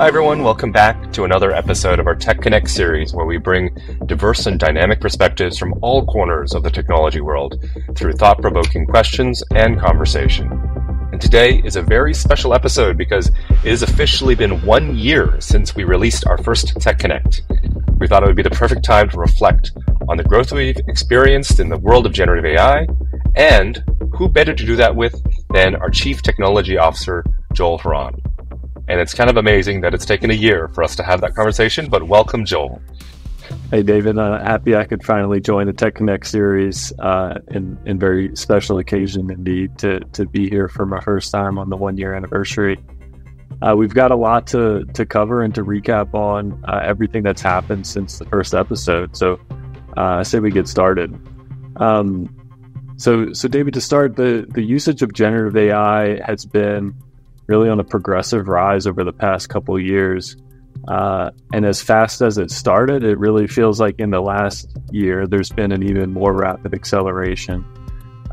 Hi, everyone. Welcome back to another episode of our TechConnect series, where we bring diverse and dynamic perspectives from all corners of the technology world through thought provoking questions and conversation. And today is a very special episode because it has officially been one year since we released our first TechConnect. We thought it would be the perfect time to reflect on the growth we've experienced in the world of generative AI, and who better to do that with than our Chief Technology Officer, Joel Hron. And it's kind of amazing that it's taken a year for us to have that conversation, but welcome, Joel. Hey, David. Uh, happy I could finally join the TechConnect series uh, in, in very special occasion indeed to, to be here for my first time on the one year anniversary. Uh, we've got a lot to, to cover and to recap on uh, everything that's happened since the first episode. So uh, I say we get started. Um, so, so David, to start, the, the usage of generative AI has been really on a progressive rise over the past couple years. Uh, and as fast as it started, it really feels like in the last year, there's been an even more rapid acceleration.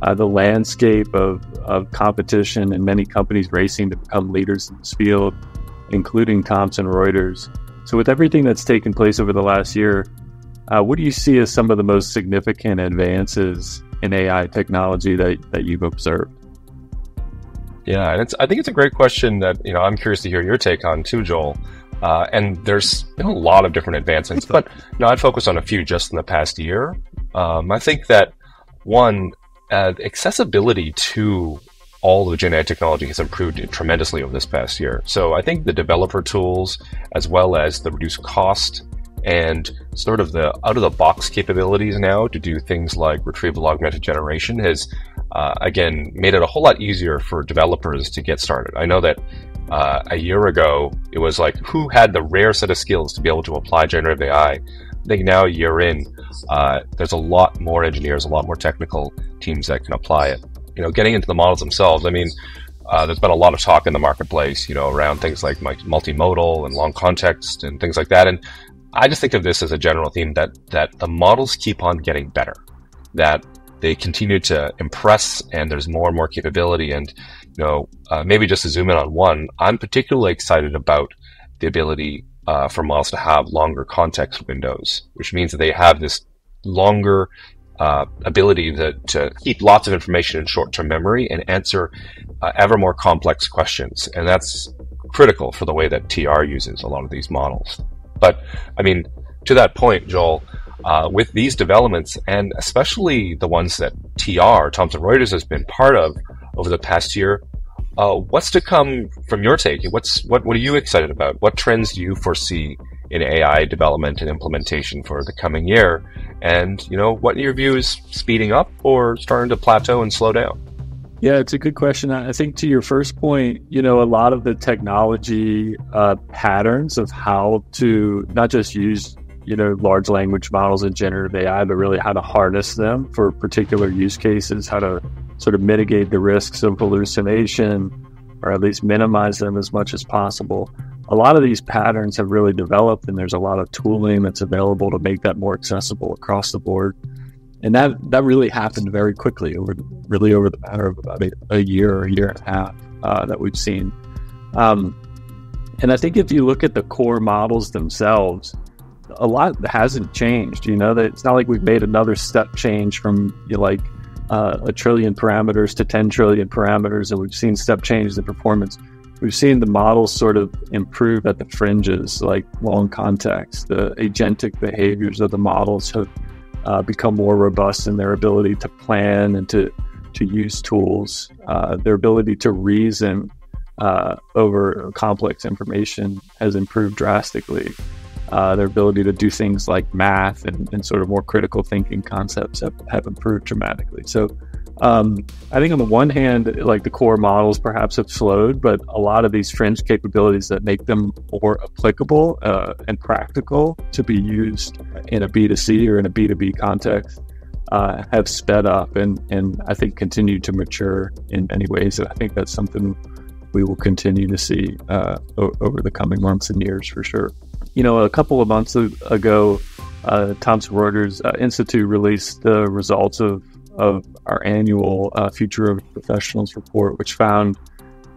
Uh, the landscape of, of competition and many companies racing to become leaders in this field, including Thomson Reuters. So, with everything that's taken place over the last year, uh, what do you see as some of the most significant advances in AI technology that, that you've observed? Yeah, and it's I think it's a great question that you know I'm curious to hear your take on too, Joel. Uh, and there's been a lot of different advancements, but you know, I'd focus on a few just in the past year. Um, I think that one, uh, accessibility to all of Gen technology has improved tremendously over this past year. So I think the developer tools, as well as the reduced cost and sort of the out of the box capabilities now to do things like retrieval augmented generation has uh, again made it a whole lot easier for developers to get started. I know that uh, a year ago it was like who had the rare set of skills to be able to apply generative AI. I think now a year in, uh, there's a lot more engineers, a lot more technical teams that can apply it. You know, getting into the models themselves. I mean, uh, there's been a lot of talk in the marketplace, you know, around things like multimodal and long context and things like that. And I just think of this as a general theme that that the models keep on getting better, that they continue to impress, and there's more and more capability. And you know, uh, maybe just to zoom in on one, I'm particularly excited about the ability uh, for models to have longer context windows, which means that they have this longer uh, ability to, to keep lots of information in short-term memory and answer uh, ever more complex questions. And that's critical for the way that TR uses a lot of these models. But I mean, to that point, Joel, uh, with these developments, and especially the ones that TR, Thomson Reuters, has been part of over the past year, uh, what's to come from your take? What's what? What are you excited about? What trends do you foresee in AI development and implementation for the coming year? And you know, what in your view is speeding up or starting to plateau and slow down? Yeah, it's a good question. I think to your first point, you know, a lot of the technology uh, patterns of how to not just use, you know, large language models and generative AI, but really how to harness them for particular use cases, how to sort of mitigate the risks of hallucination or at least minimize them as much as possible. A lot of these patterns have really developed, and there's a lot of tooling that's available to make that more accessible across the board and that that really happened very quickly over really over the matter of about a, a year or a year and a half uh, that we've seen. Um, and I think if you look at the core models themselves, a lot hasn't changed. You know that it's not like we've made another step change from you know, like uh, a trillion parameters to 10 trillion parameters, and we've seen step changes in performance. We've seen the models sort of improve at the fringes, like long context. The agentic behaviors of the models have uh, become more robust in their ability to plan and to to use tools. Uh, their ability to reason uh, over complex information has improved drastically. Uh, their ability to do things like math and, and sort of more critical thinking concepts have, have improved dramatically. So um, I think on the one hand, like the core models perhaps have slowed, but a lot of these fringe capabilities that make them more applicable uh, and practical to be used in a B2C or in a B2B context uh, have sped up and, and I think continue to mature in many ways. And I think that's something we will continue to see uh, o- over the coming months and years for sure. You know, a couple of months ago, uh, Thomson Reuters uh, Institute released the results of of our annual uh, Future of Professionals report, which found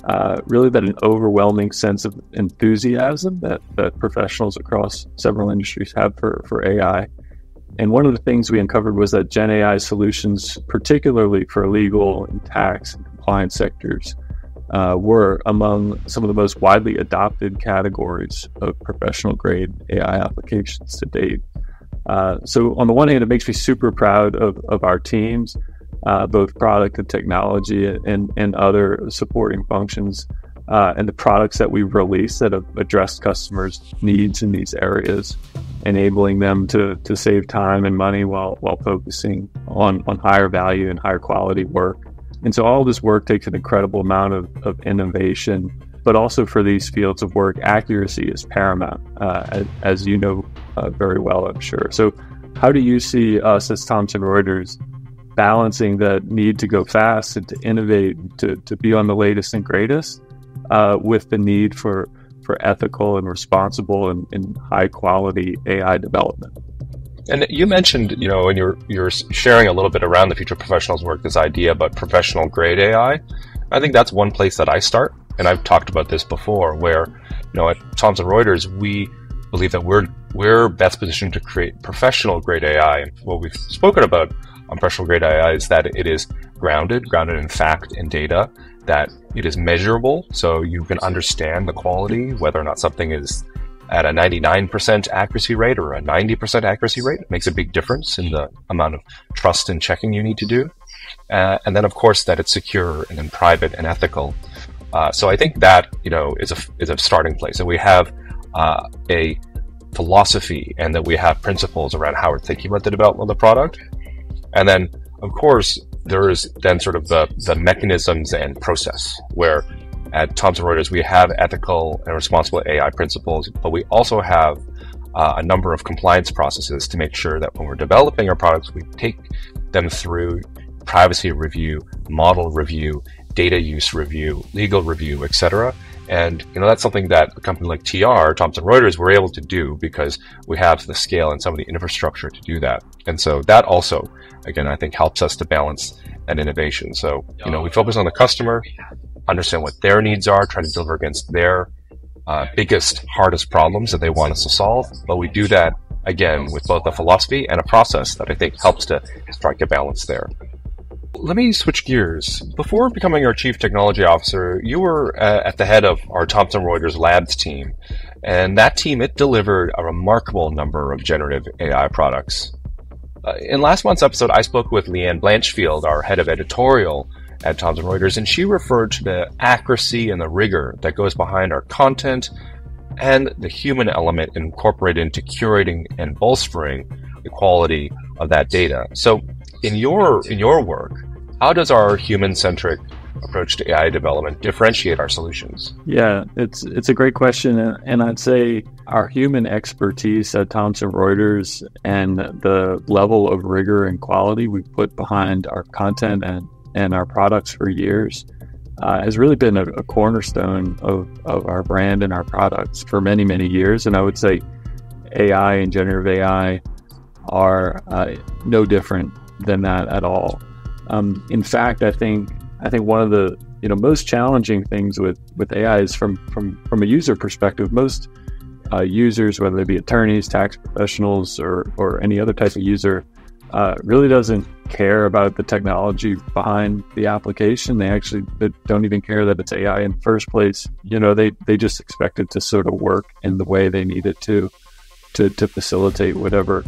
uh, really that an overwhelming sense of enthusiasm that, that professionals across several industries have for, for AI. And one of the things we uncovered was that Gen AI solutions, particularly for legal and tax and compliance sectors, uh, were among some of the most widely adopted categories of professional grade AI applications to date. Uh, so, on the one hand, it makes me super proud of, of our teams uh, both product and technology and, and other supporting functions. Uh, and the products that we've released that have addressed customers' needs in these areas, enabling them to, to save time and money while, while focusing on, on higher value and higher quality work. And so all this work takes an incredible amount of, of innovation, but also for these fields of work, accuracy is paramount, uh, as, as, you know uh, very well, I'm sure. So, how do you see us as Thomson Reuters balancing the need to go fast and to innovate, to, to be on the latest and greatest, uh, with the need for, for ethical and responsible and, and high quality AI development. And you mentioned, you know, when you're you're sharing a little bit around the future professionals work, this idea about professional grade AI. I think that's one place that I start, and I've talked about this before, where you know at Thomson Reuters we believe that we're we're best positioned to create professional grade AI. And what we've spoken about on professional grade AI is that it is grounded, grounded in fact and data, that it is measurable, so you can understand the quality, whether or not something is at a 99% accuracy rate or a 90% accuracy rate. Makes a big difference in the amount of trust and checking you need to do. Uh, and then, of course, that it's secure and then private and ethical. Uh, so I think that you know is a is a starting place, and we have uh, a philosophy and that we have principles around how we're thinking about the development of the product. And then, of course, there is then sort of the, the mechanisms and process where at Thomson Reuters we have ethical and responsible AI principles, but we also have uh, a number of compliance processes to make sure that when we're developing our products, we take them through privacy review, model review, data use review, legal review, etc. And you know that's something that a company like TR, Thomson Reuters, were able to do because we have the scale and some of the infrastructure to do that. And so that also, again, I think helps us to balance that innovation. So you know we focus on the customer, understand what their needs are, try to deliver against their uh, biggest, hardest problems that they want us to solve. But we do that again with both a philosophy and a process that I think helps to strike a balance there. Let me switch gears. Before becoming our chief technology officer, you were uh, at the head of our Thomson Reuters Labs team. And that team, it delivered a remarkable number of generative AI products. Uh, in last month's episode, I spoke with Leanne Blanchfield, our head of editorial at Thomson Reuters, and she referred to the accuracy and the rigor that goes behind our content and the human element incorporated into curating and bolstering the quality of that data. So in your in your work, how does our human-centric approach to AI development differentiate our solutions? Yeah, it's it's a great question, and I'd say our human expertise at Thomson Reuters and the level of rigor and quality we put behind our content and and our products for years uh, has really been a, a, cornerstone of, of our brand and our products for many many years. And I would say AI and generative AI are uh, no different than that at all. Um, in fact, I think I think one of the you know most challenging things with with AI is from from from a user perspective. Most uh, users, whether they be attorneys, tax professionals, or or any other type of user, uh, really doesn't care about the technology behind the application. They actually they don't even care that it's AI in the first place. You know, they they just expect it to sort of work in the way they need it to to to facilitate whatever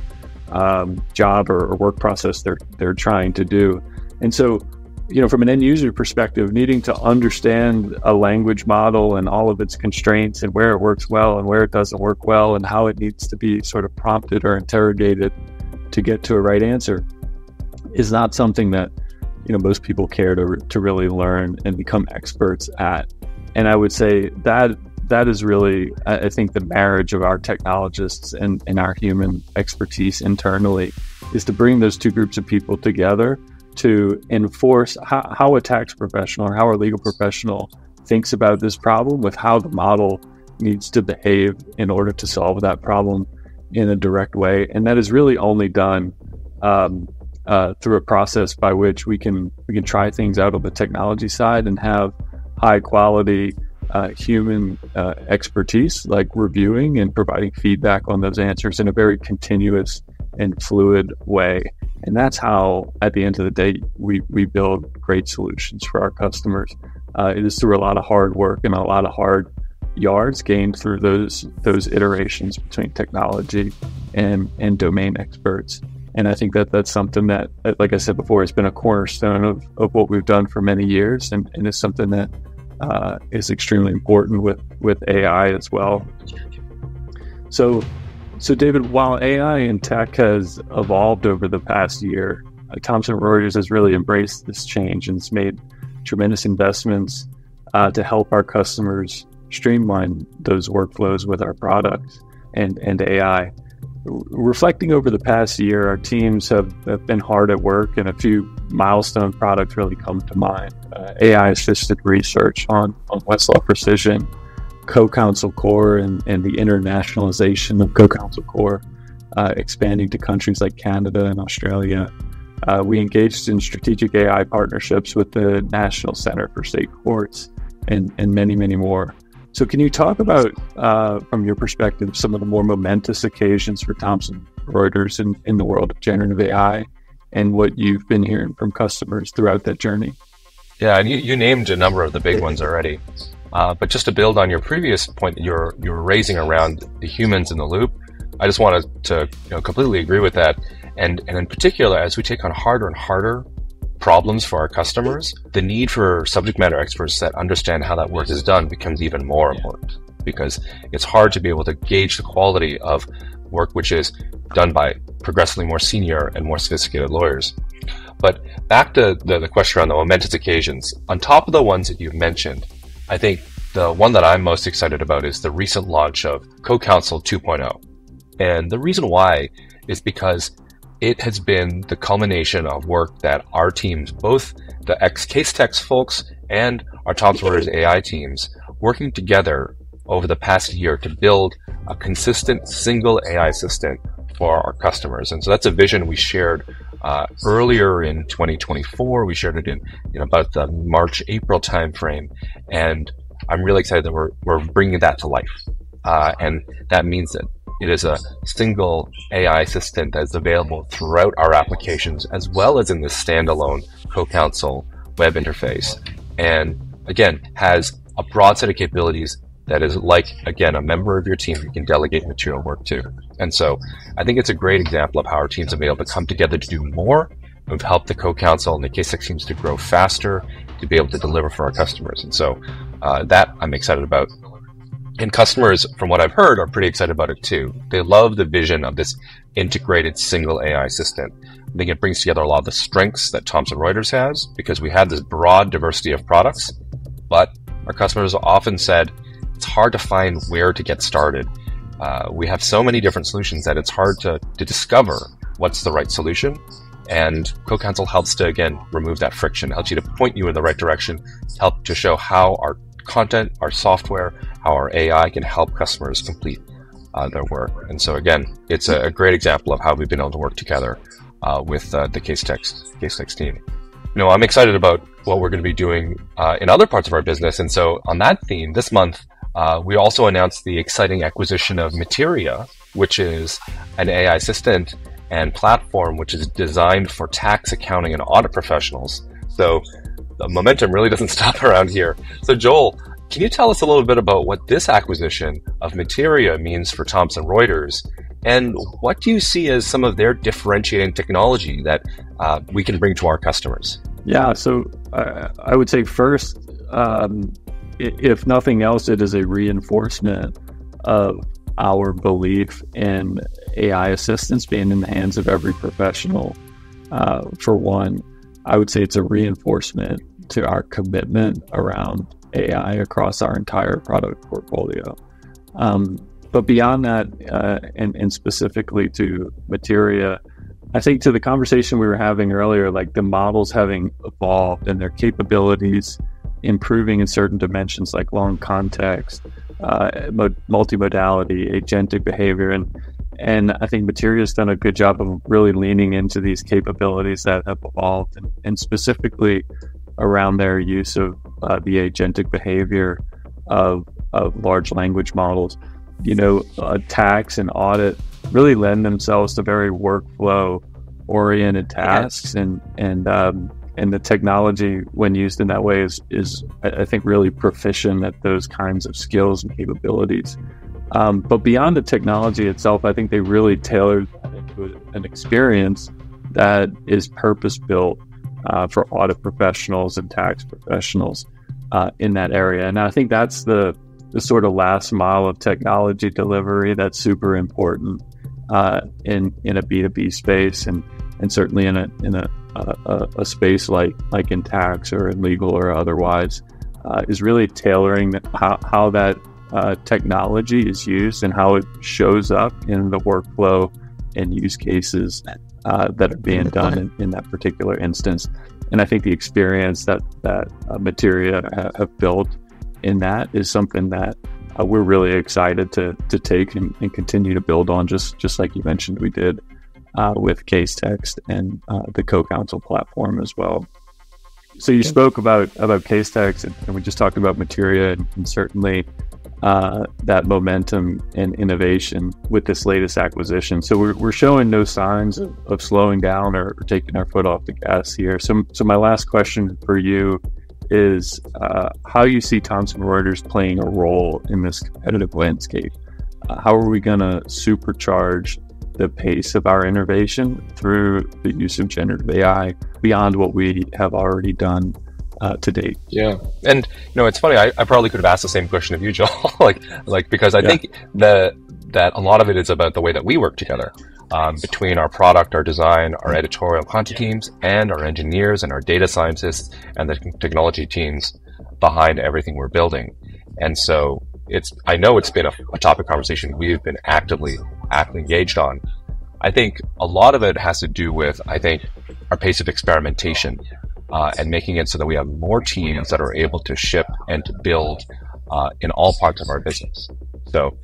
um, job or, or, work process they're they're trying to do. And so, you know, from an end user perspective, needing to understand a language model and all of its constraints and where it works well and where it doesn't work well and how it needs to be sort of prompted or interrogated to get to a right answer is not something that you know most people care to to really learn and become experts at. And I would say that that is really, I think, the marriage of our technologists and, and our human expertise internally is to bring those two groups of people together to enforce how, how a tax professional or how a legal professional thinks about this problem with how the model needs to behave in order to solve that problem in a direct way. And that is really only done um, uh, through a process by which we can we can try things out on the technology side and have high quality uh, human uh, expertise, like reviewing and providing feedback on those answers in a very continuous and fluid way. And that's how, at the end of the day, we, we build great solutions for our customers. Uh, it is through a lot of hard work and a lot of hard yards gained through those those iterations between technology and and domain experts. And I think that that's something that, like I said before, has been a cornerstone of, of what we've done for many years, and, and is something that uh, is extremely important with with AI as well. So, so David, while AI and tech has evolved over the past year, uh, Thomson Reuters has really embraced this change and has made tremendous investments uh, to help our customers streamline those workflows with our products and and AI. Reflecting over the past year, our teams have, have been hard at work, and a few milestone products really come to mind. Uh, AI assisted research on, on Westlaw Precision, CoCounsel Core, and, and the internationalization of CoCounsel Core, uh, expanding to countries like Canada and Australia. Uh, we engaged in strategic AI partnerships with the National Center for State Courts and, and many, many more. So, can you talk about, uh, from your perspective, some of the more momentous occasions for Thomson Reuters in, in the world of generative AI and what you've been hearing from customers throughout that journey? Yeah, and you, you named a number of the big ones already. Uh, but just to build on your previous point that you're you're raising around the humans in the loop, I just wanted to you know, completely agree with that. And and in particular, as we take on harder and harder problems for our customers, the need for subject matter experts that understand how that work is done becomes even more important because it's hard to be able to gauge the quality of work which is done by progressively more senior and more sophisticated lawyers. But back to the, the question around the momentous occasions, on top of the ones that you've mentioned, I think the one that I'm most excited about is the recent launch of CoCounsel 2.0. And the reason why is because it has been the culmination of work that our teams, both the ex Casetext folks and our Thomson Reuters AI teams, working together over the past year to build a consistent single AI assistant for our customers. And so that's a vision we shared uh, earlier in 2024. We shared it in you know, about the March April timeframe, and I'm really excited that we're we're bringing that to life. Uh, and that means that it is a single AI assistant that is available throughout our applications as well as in the standalone CoCounsel web interface. And again, has a broad set of capabilities that is like, again, a member of your team you can delegate material work to. And so I think it's a great example of how our teams have been able to come together to do more. We've helped the CoCounsel and the Casetext teams to grow faster, to be able to deliver for our customers. And so uh, that I'm excited about and customers, from what I've heard, are pretty excited about it too. They love the vision of this integrated single AI assistant. I think it brings together a lot of the strengths that Thomson Reuters has because we have this broad diversity of products, but our customers often said it's hard to find where to get started. Uh, we have so many different solutions that it's hard to, to discover what's the right solution. And CoCounsel helps to, again, remove that friction, helps you to point you in the right direction, help to show how our content, our software, how our AI can help customers complete uh, their work. And so again, it's a, great example of how we've been able to work together uh, with uh, the Casetext team. You know, I'm excited about what we're going to be doing uh, in other parts of our business. And so on that theme, this month uh, we also announced the exciting acquisition of Materia, which is an AI assistant and platform which is designed for tax, accounting, and audit professionals. So the momentum really doesn't stop around here. So, Joel, can you tell us a little bit about what this acquisition of Materia means for Thomson Reuters? And what do you see as some of their differentiating technology that uh, we can bring to our customers? Yeah, so uh, I would say first, um, if nothing else, it is a reinforcement of our belief in AI assistance being in the hands of every professional. Uh, for one, I would say it's a reinforcement to our commitment around AI across our entire product portfolio. Um, but beyond that, uh, and, and specifically to Materia, I think to the conversation we were having earlier, like the models having evolved and their capabilities improving in certain dimensions like long context, uh, multimodality, agentic behavior, and and I think Materia's done a good job of really leaning into these capabilities that have evolved, and, and specifically around their use of uh, the agentic behavior of, of large language models. You know, uh, tax and audit really lend themselves to very workflow oriented tasks, yes. and and um, and the technology, when used in that way, is is I think really proficient at those kinds of skills and capabilities. Um, but beyond the technology itself, I think they really tailored that into an experience that is purpose built uh, for audit professionals and tax professionals uh, in that area. And I think that's the the sort of last mile of technology delivery that's super important uh, in in a B two B space, and and certainly in a in a, a, a, space like like in tax or in legal or otherwise, uh, is really tailoring how how that uh, technology is used and how it shows up in the workflow and use cases uh, that are being done in, in, that particular instance. And I think the experience that that uh, Materia have built in that is something that uh, we're really excited to to take and, and, continue to build on. Just just like you mentioned, we did uh, with Casetext and uh, the CoCounsel platform as well. So you spoke about about Casetext, and, and we just talked about Materia, and, and certainly uh, that momentum and innovation with this latest acquisition. So we're, we're showing no signs of, of slowing down or, or, taking our foot off the gas here. So, so my last question for you is uh, how you see Thomson Reuters playing a role in this competitive landscape. Uh, how are we going to supercharge the pace of our innovation through the use of generative AI beyond what we have already done uh, to date. Yeah, and you know, it's funny. I, I, probably could have asked the same question of you, Joel. like, like because I yeah. think that that a lot of it is about the way that we work together um, between our product, our design, our editorial content teams, and our engineers and our data scientists and the technology teams behind everything we're building. And so it's I know it's been a, a topic conversation we've been actively actively engaged on. I think a lot of it has to do with I think our pace of experimentation uh, and making it so that we have more teams that are able to ship and to build uh, in all parts of our business. So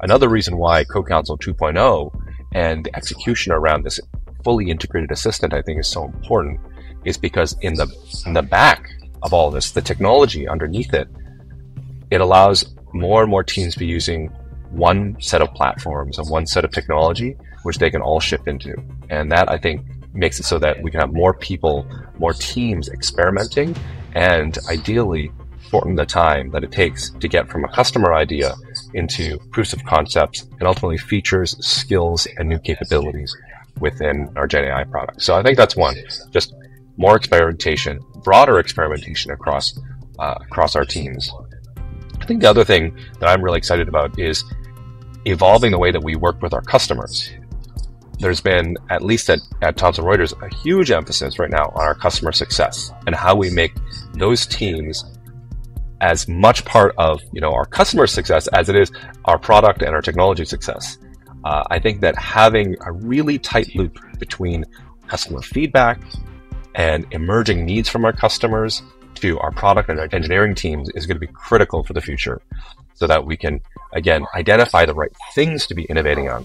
another reason why CoCounsel 2.0 and the execution around this fully integrated assistant, I think is so important is because in the, in the back of all this, the technology underneath it, it allows more and more teams to be using one set of platforms and one set of technology, which they can all ship into. And that I think makes it so that we can have more people, more teams experimenting, and ideally shorten the time that it takes to get from a customer idea into proofs of concepts and ultimately features, skills, and new capabilities within our Gen AI product. So I think that's one, just more experimentation, broader experimentation across uh, across our teams. I think the other thing that I'm really excited about is evolving the way that we work with our customers there's been, at least at, at Thomson Reuters, a huge emphasis right now on our customer success and how we make those teams as much part of you know our customer success as it is our product and our technology success. Uh, I think that having a really tight loop between customer feedback and emerging needs from our customers to our product and our engineering teams is going to be critical for the future so that we can again identify the right things to be innovating on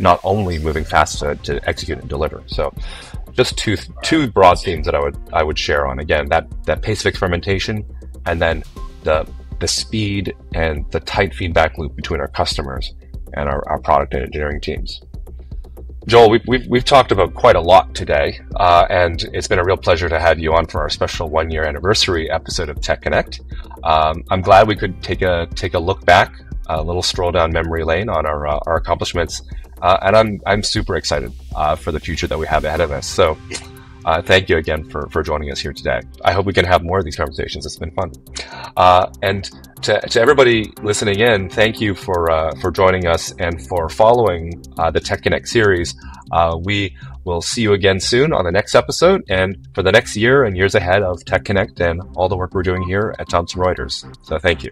not only moving fast to, to execute and deliver. So just two two broad themes that I would I would share on again that that pace of experimentation and then the the speed and the tight feedback loop between our customers and our, our product and engineering teams. Joel, we've, we've, we've talked about quite a lot today, uh, and it's been a real pleasure to have you on for our special one year anniversary episode of TechConnect. Um, I'm glad we could take a take a look back, a little stroll down memory lane on our uh, our accomplishments uh, and I'm I'm super excited uh, for the future that we have ahead of us. So. Uh, thank you again for, for joining us here today. I hope we can have more of these conversations. It's been fun. Uh, and to, to everybody listening in, thank you for uh, for joining us and for following uh, the TechConnect series. We will see you again soon on the next episode and for the next year and years ahead of TechConnect and all the work we're doing here at Thomson Reuters. So thank you.